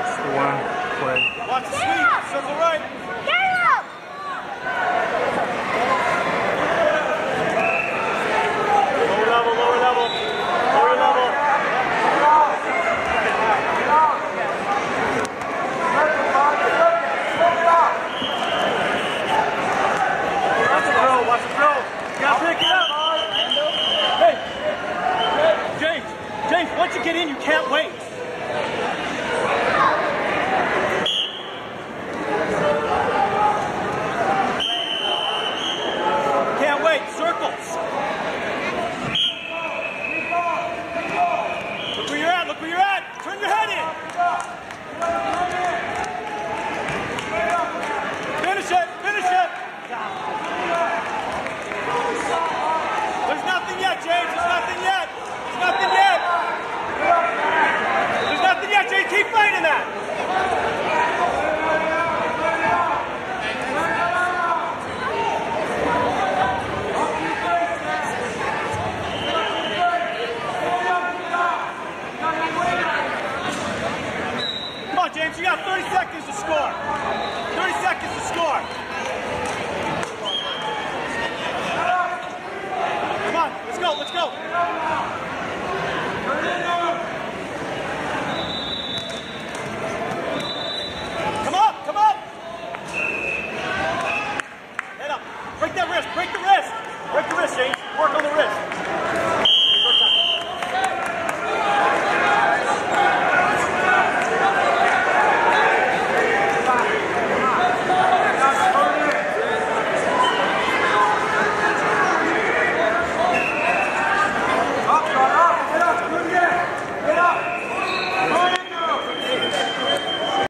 one play. Watch the sweep, circle right. Lower level, lower level, lower level. Watch the throw, watch the throw. Gotta pick it up. Hey, James, James, once you get in, you can't wait. go, let's go. Break the wrist. Break the wrist, James. Work on the wrist.